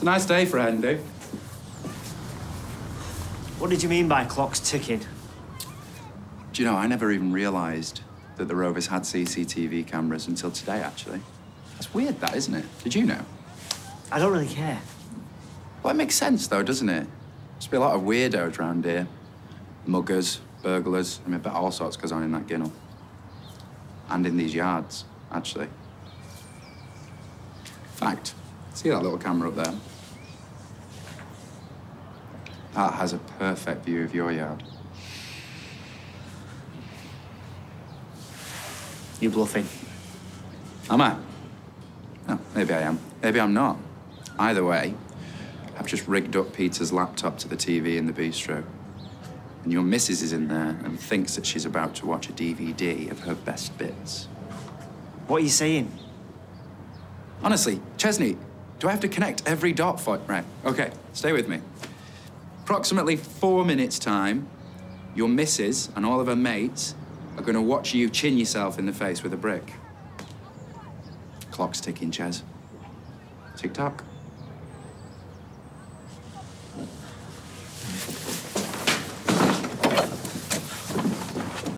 It's a nice day for Andy. What did you mean by clocks ticking? Do you know, I never even realised that the Rovers had CCTV cameras until today, actually. That's weird, that, isn't it? Did you know? I don't really care. Well, it makes sense, though, doesn't it? Must be a lot of weirdos around here. Muggers, burglars. I mean, I bet all sorts goes on in that ginnel. And in these yards, actually. Fact, see that little camera up there? That has a perfect view of your yard. You're bluffing? Am I? No, maybe I am. Maybe I'm not. Either way, I've just rigged up Peter's laptop to the TV in the bistro. And your missus is in there and thinks that she's about to watch a DVD of her best bits. What are you saying? Honestly, Chesney, do I have to connect every dot for Right, okay, stay with me. Approximately four minutes' time, your missus and all of her mates are going to watch you chin yourself in the face with a brick. Clock's ticking, Ches. Tick tock.